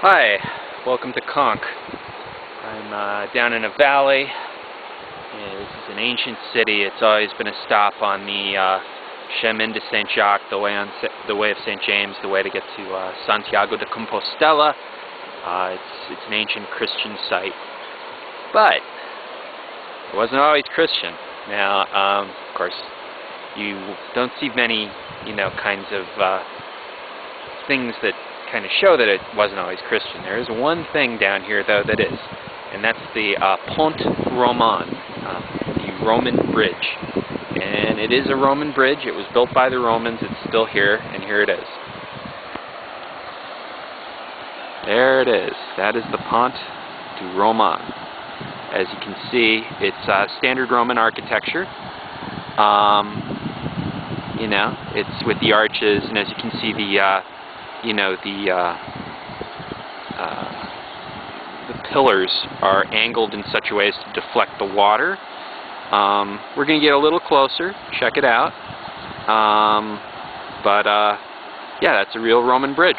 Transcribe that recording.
Hi, welcome to Conques. I'm uh, down in a valley. This is an ancient city. It's always been a stop on the uh, Chemin de Saint-Jacques, the way on the way of St. James, the way to get to uh, Santiago de Compostela. Uh, it's it's an ancient Christian site, but it wasn't always Christian. Now, um, of course, you don't see many, you know, kinds of uh, things that kind of show that it wasn't always Christian. There is one thing down here, though, that is, and that's the uh, Pont Roman, uh, the Roman bridge. And it is a Roman bridge. It was built by the Romans. It's still here, and here it is. There it is. That is the Pont du Roman. As you can see, it's uh, standard Roman architecture. Um, you know, it's with the arches, and as you can see, the uh, you know, the, uh, uh, the pillars are angled in such a way as to deflect the water. Um, we're going to get a little closer, check it out. Um, but, uh, yeah, that's a real Roman bridge.